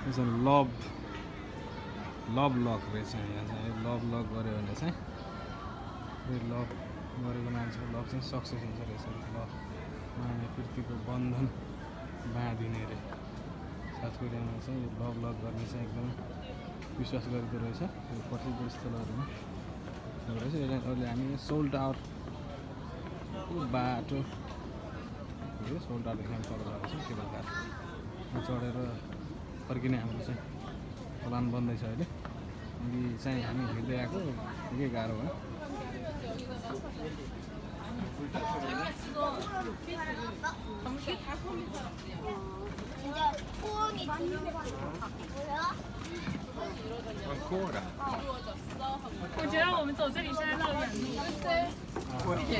यो चाहिँ love love lock रहेछ यहाँ चाहिँ लभ लक गऱ्यो भने चाहिँ फेरि लभ गरेको मान्छेको लभ चाहिँ सक्सेस हुन्छ रहेछ। ल माया कृतिको बन्धन बाँधिने रे। साउथ कोरियामा चाहिँ यो लभ लक गर्ने चाहिँ एकदम विश्वास गरेको रहेछ। यो प्रसिद्ध स्थलहरूमा रहेछ यसलाई अहिले हामी सोल्ड आउट बाटो सोल्ड आउट हामी चढेर रहेछ। केबल कार चढेर फर्किने हाम्रो चाहिँ प्लान बन्दैछ अहिले अनि चाहिँ हामी हिँड्दै आएको निकै गाह्रो भयो 你的锅你吃过吗？ Ancora? 我觉得我们走这里现在绕远路。 El que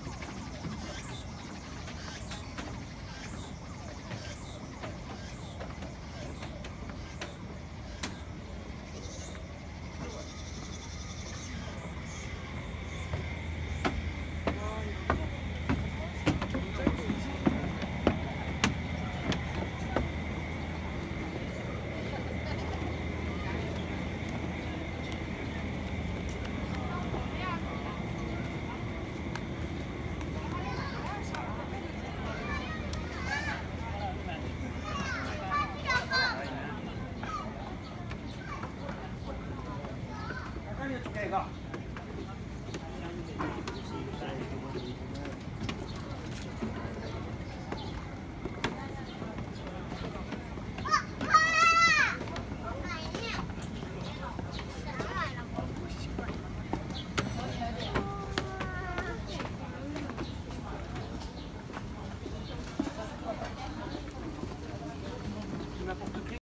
야!